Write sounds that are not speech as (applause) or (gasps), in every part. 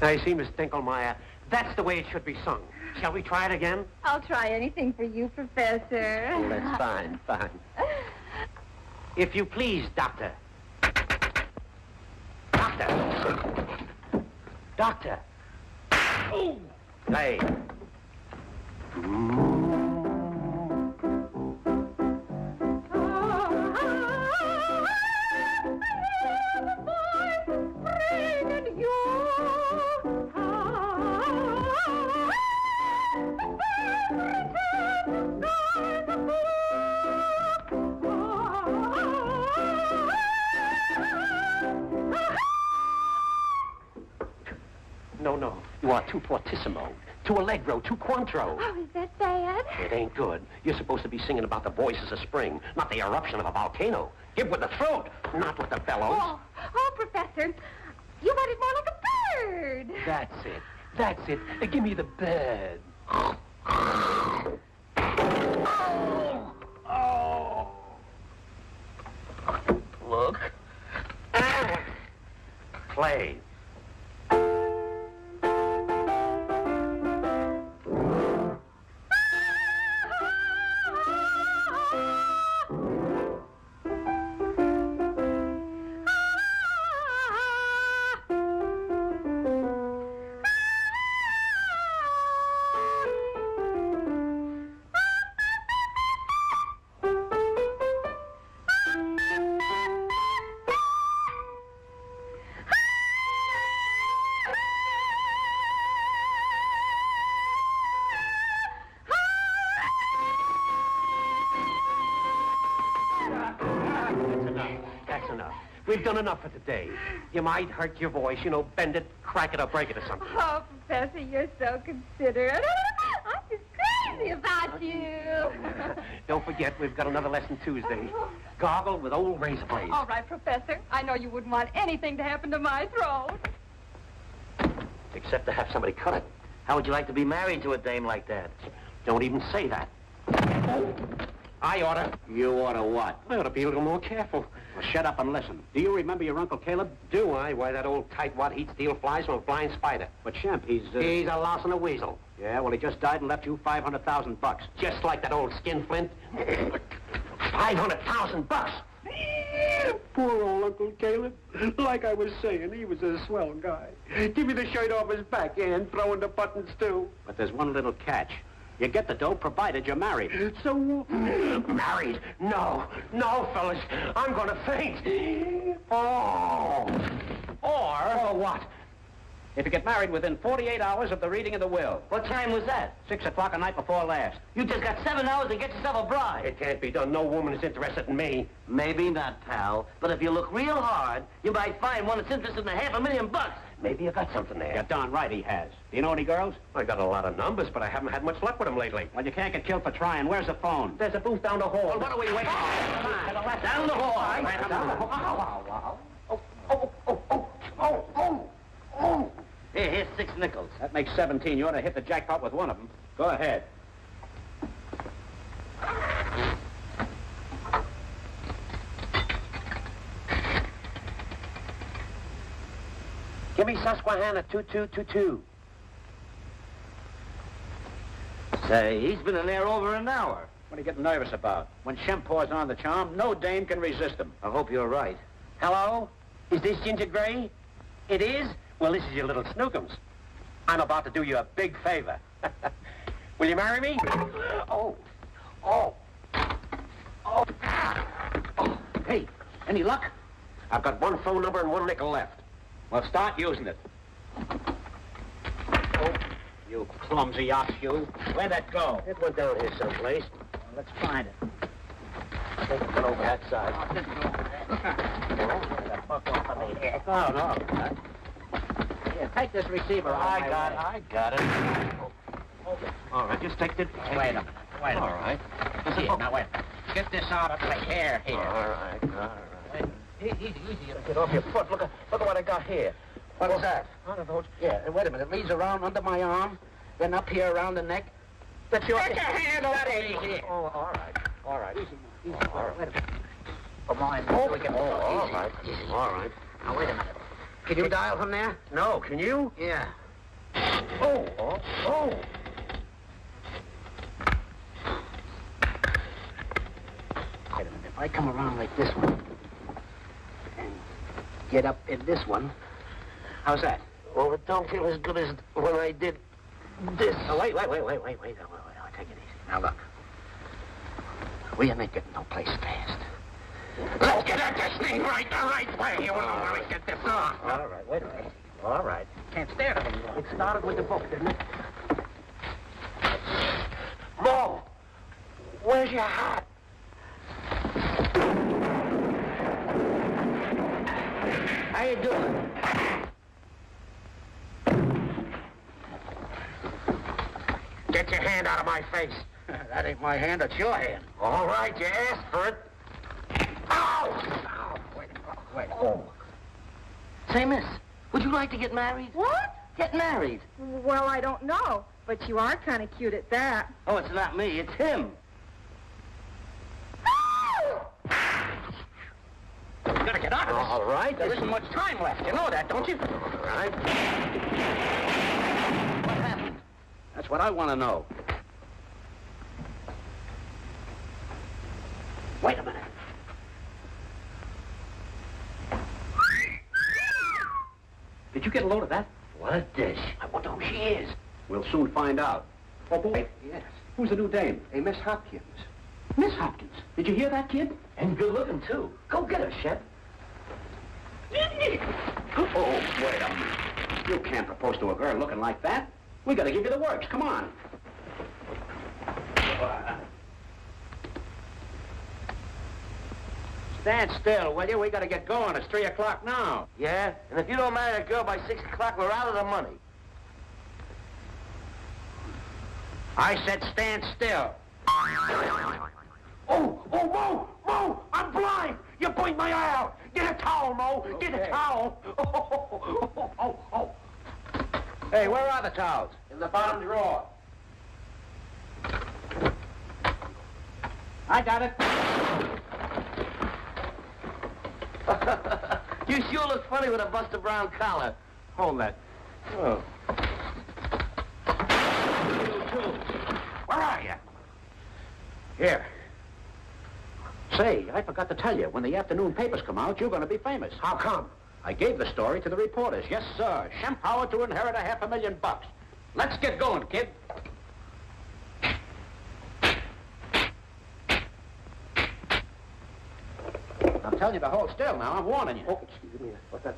Now, you see, Miss Dinkelmeyer, that's the way it should be sung. Shall we try it again? I'll try anything for you, Professor. Oh, that's (laughs) fine, fine. If you please, Doctor. Doctor. Doctor. Oh. Play. No, mm. You are too fortissimo, too allegro, too quantro. Oh, is that bad? It ain't good. You're supposed to be singing about the voices of spring, not the eruption of a volcano. Give with the throat, not with the bellows. Oh, oh, Professor, you want it more like a bird. That's it. That's it. Uh, give me the bird. Oh. Look. Play. We've done enough for today. You might hurt your voice, you know, bend it, crack it, or break it or something. Oh, Professor, you're so considerate. (laughs) I'm just crazy about you. (laughs) Don't forget, we've got another lesson Tuesday. Goggle with old razor blades. All right, Professor. I know you wouldn't want anything to happen to my throat. Except to have somebody cut it. How would you like to be married to a dame like that? Don't even say that. I oughta. You ought to what? I ought to be a little more careful. Well, shut up and listen. Do you remember your Uncle Caleb? Do I? Why, that old tightwad he'd steal flies from a blind spider. But, Shemp, he's... Uh... He's a louse and a weasel. Yeah, well, he just died and left you 500,000 bucks. Just like that old skinflint. (coughs) 500,000 bucks. Poor old Uncle Caleb. Like I was saying, he was a swell guy. Give me the shirt off his back and throw in the buttons, too. But there's one little catch. You get the dough provided you're married. So, married? No, no, fellas. I'm gonna faint. Oh. Or... Or what? If you get married within 48 hours of the reading of the will. What time was that? Six o'clock the night before last. You just got seven hours to get yourself a bride. It can't be done. No woman is interested in me. Maybe not, pal. But if you look real hard, you might find one that's interested in a half a million bucks. Maybe you got something there. You're darn right he has. Do you know any girls? I got a lot of numbers, but I haven't had much luck with them lately. Well, you can't get killed for trying. Where's the phone? There's a booth down the hall. Well, what are we waiting for? Come on. To the left. Down the hall. Right, Down down the hall. hall. Oh, oh, oh, oh, oh, oh, oh, oh. Here, here's six nickels. That makes 17. You ought to hit the jackpot with one of them. Go ahead. Susquehanna 2222. Say, he's been in there over an hour. What are you getting nervous about? When Shemp pours on the charm, no dame can resist him. I hope you're right. Hello? Is this Ginger Gray? It is? Well, this is your little snookums. I'm about to do you a big favor. (laughs) Will you marry me? (gasps) Oh. Oh. Oh. Ah. oh. Hey, any luck? I've got one phone number and one nickel left. Well, start using it. Oh, you clumsy ox, you. Where'd that go? It went down here someplace. Well, let's find it. I think it went over that side. Oh, no. (laughs) Oh, here, oh, take this receiver. I got it. I got it. All right, just take the... Take Wait a it. minute. Wait a minute. right. Here, now wait. Get this out of the hair here. All right, all right. Easy, easy. Get off your foot. Look at, look at what I got here. What was that? I don't know. Yeah, and wait a minute. It leads around under my arm, then up here around the neck. That's your... Get your hand off me here. Oh, all right. All right. Easy, easy. All right. Wait a minute. Come on, Oh, we can oh, all easy, right. easy. All right. Now, wait a minute. Can you dial from there? No, can you? Yeah. Oh, oh, oh. Wait a minute. If I come around like this one get up in this one, how's that? Well, it don't feel as good as when I did this. Oh, wait, wait, wait, wait, wait, wait. Oh, wait, wait, take it easy. Now, look. We ain't getting no place fast. Let's get at this thing right the right way. You want to get this off. All right, wait a minute. All right. Can't stare at me. It started with the book, didn't it? Moe, where's your hat? How you doing? Get your hand out of my face. (laughs) that ain't my hand, it's your hand. All right, you asked for it. Ow! Oh, wait, wait. Oh. Say, miss, would you like to get married? What? Get married. Well, I don't know, but you are kind of cute at that. Oh, it's not me, it's him. You gotta get out of this. All right. There isn't much time left. You know that, don't you? All right. What happened? That's what I want to know. Wait a minute. Did you get a load of that? What a dish. I wonder who she is. We'll soon find out. Oh, boy. Yes. Who's the new dame? A Miss Hopkins. Miss Hopkins. Did you hear that, kid? And good looking, too. Go get her, Shemp. Oh, wait a minute. You can't propose to a girl looking like that. We gotta give you the works. Come on. Stand still, will you? We gotta get going. It's three o'clock now. Yeah? And if you don't marry that girl by six o'clock, we're out of the money. I said stand still. Oh, oh, Moe, Moe, I'm blind. You point my eye out. Get a towel, Moe. Get a towel. Oh, oh, oh, oh. Hey, where are the towels? In the bottom drawer. I got it. (laughs) you sure look funny with a Buster Brown collar. Hold that. Oh. Where are you? Here. Say, I forgot to tell you, when the afternoon papers come out, you're going to be famous. How come? I gave the story to the reporters. Yes, sir. Shemp Howard to inherit a half a million bucks. Let's get going, kid. I'm telling you to hold still now. I'm warning you. Oh, excuse me. What's that?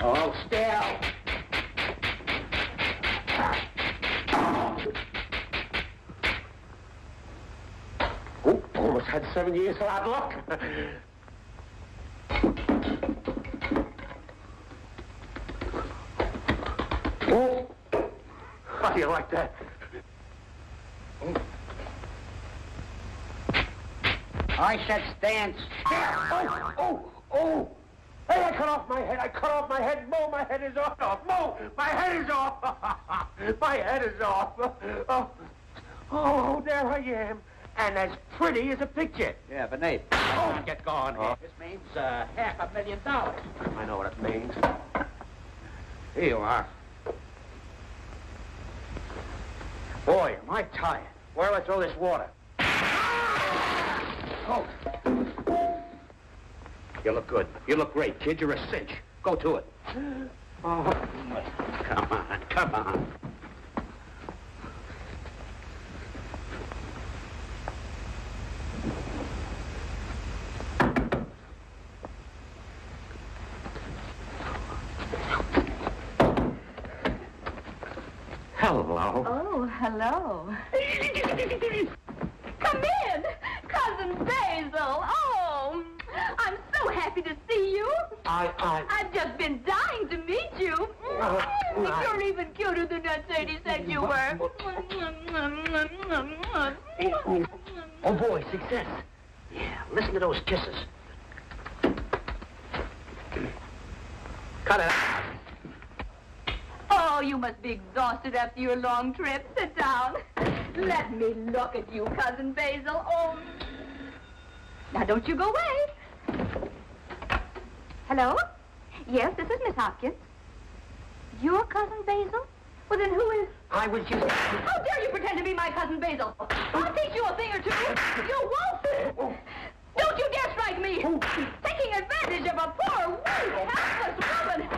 Hold still. Oh, almost had seven years of hard luck. oh, how do you like that? I said stand still. Oh, oh, oh! Hey, I cut off my head. I cut off my head. Moe, my head is off. Moe, my head is off. (laughs) my head is off. (laughs) Oh, oh, there I am. And as pretty as a picture. Yeah, but Nate, can't get going here. This means uh, half a million dollars. I know what it means. Here you are. Boy, am I tired. Where do I throw this water? Oh. You look good. You look great, kid. You're a cinch. Go to it. (gasps) Oh, Come on, come on. Hello. Oh, hello. Come in, Cousin Basil. Oh, I'm so happy to see you. I, I... I've just been dying to meet you. Uh, My. You're even cuter than that Sadie said you were. Oh, boy, success. Yeah, listen to those kisses. Cut it out. Oh, you must be exhausted after your long trip. Sit down. Let me look at you, Cousin Basil. Oh. Now, don't you go away. Hello? Yes, this is Miss Hopkins. Your cousin Basil? Well, then who is... I was just... How dare you pretend to be my cousin Basil? I'll teach you a thing or two. You won't. Don't you dare strike me. Oh. Taking advantage of a poor, weak, helpless woman.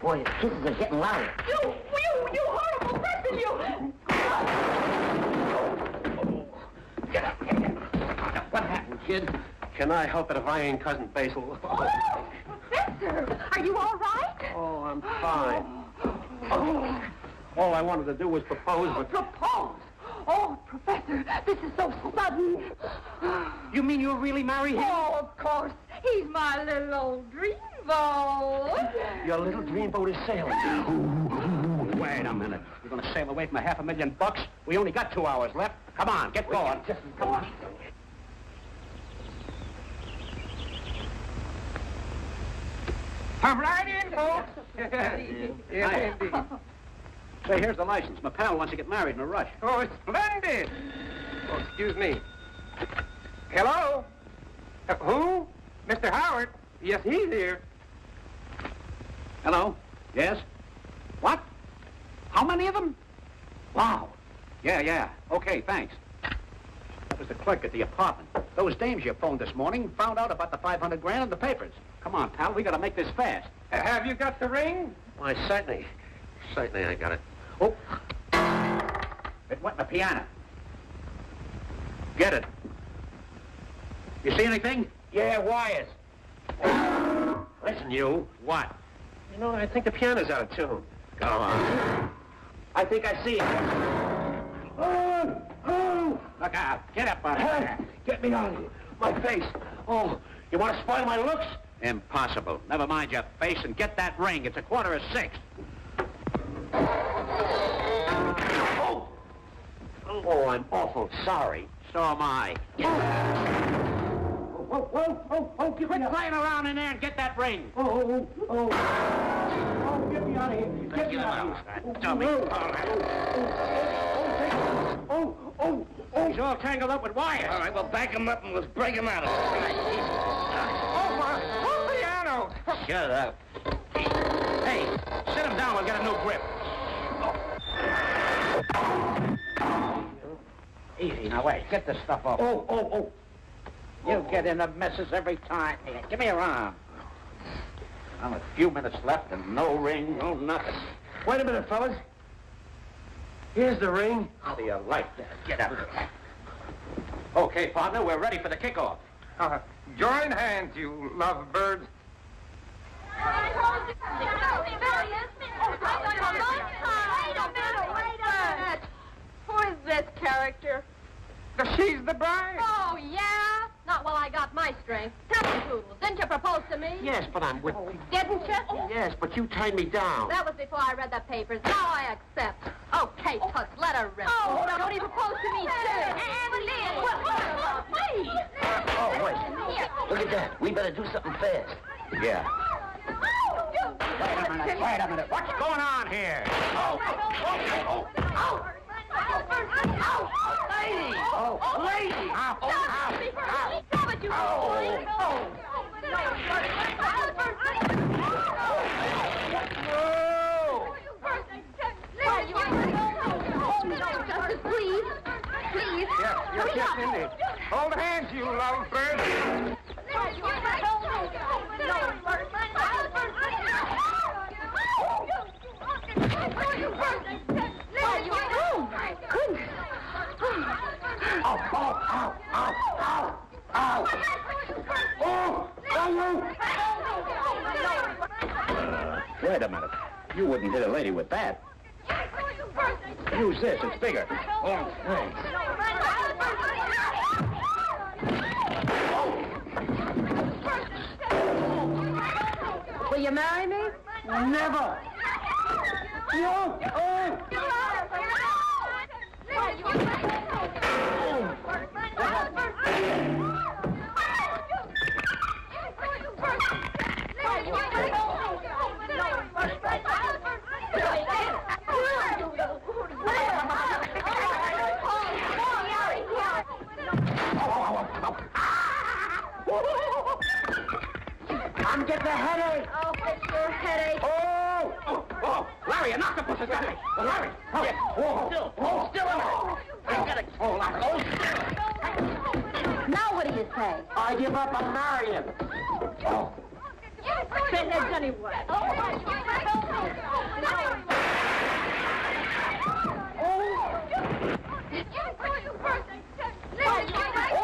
Boy, his kisses are getting louder. You, you, you horrible person, you. Get it. What happened, kid? Can I help it if I ain't Cousin Basil? Oh, Professor, are you all right? Oh, I'm fine. Oh, all I wanted to do was propose, but... Propose? Oh, Professor, this is so sudden. You mean you'll really marry him? Oh, of course. He's my little old dreamboat. Your little dreamboat is sailing. Wait a minute. You're going to sail away from a half a million bucks? We only got two hours left. Come on, get going. Just Come on. Come right in, folks. Yes, (laughs) indeed. Say, here's the license. My pal wants to get married in a rush. Oh, splendid. Oh, excuse me. Hello? Uh, who? Mr. Howard? Yes, he's here. Hello? Yes? What? How many of them? Wow. Yeah, yeah. Okay, thanks. That was the clerk at the apartment. Those dames you phoned this morning found out about the 500 grand in the papers. Come on, pal, we gotta make this fast. Uh, have you got the ring? Why, certainly. Certainly I got it. Oh. It went in the piano. Get it. You see anything? Yeah, wires. Listen, you. What? You know, I think the piano's out of tune. Go on. I think I see it. Oh, oh, Look out. Get up out of get me out of here. My face. Oh, you want to spoil my looks? Impossible. Never mind your face and get that ring. It's a quarter of six. Oh, oh, I'm awful sorry. So am I. Oh, oh, oh, oh, oh get Quit me out. playing around in there and get that ring. Oh, oh, oh. Oh, oh get me out of here. Get me out of here. Uh, Dummy. Oh, oh, oh, oh. He's all tangled up with wires. All right, well, back him up and let's break him out of Oh, my, oh, piano. it. Shut up. Hey, sit him down. We'll get a new grip. Easy, now wait. Get this stuff off. Oh, oh, oh. You get in the messes every time. Here, give me your arm. Well, a few minutes left and no ring, no nothing. Wait a minute, fellas. Here's the ring. How do you like that? Get up. Okay, partner, we're ready for the kickoff. Uh, join hands, you lovebirds. Who is this character? She's the bride. Oh, yeah? Not while I got my strength. Tell me, Toodles, didn't you propose to me? Yes, but I'm with... Oh, didn't you? Yes, but you turned me down. That was before I read the papers. Now I accept. Okay, Toots, let her rip. Oh, don't he propose to me, too? And Liz. Well, what about me? Oh, wait. Look at that. We better do something fast. Yeah. Wait a minute, wait a minute. What's going on here? Oh, Oh, oh, oh. Lady! Oh, lady! Ow, ow, ow. Oh. Justice, please. Please. Yes, yes, yes, indeed. Hold hands, you lovebirds. Oh, my goodness. Ow, ow, ow, ow, ow, ow. Oh, oh, oh. Wait a minute. You wouldn't hit a lady with that. Use this. It's bigger. Oh, thanks. Will you marry me? Never. No. Oh. Larry, an octopus has got me. Oh, Larry. Oh, yes. Oh, Still, hold still, Emily. I gotta... Oh, Larry. Hold still. Now what do you say? I give up on Marion. Oh. Send that Johnny White. Oh,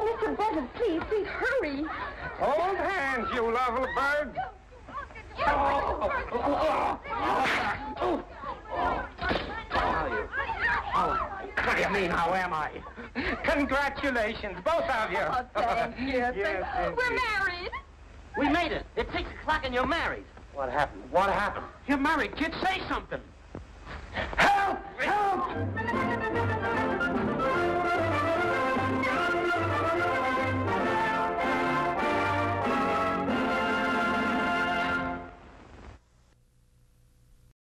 Mr. Benson, please, please hurry. Hold hands, you lovely bird. Oh, oh, oh, oh what do you mean, how am I? Congratulations, both of you. Oh, thank (laughs) you. yes, yes, We're yes. married. We made it. It's six o'clock and you're married. What happened? What happened? You're married, kid. Say something. Help! Help!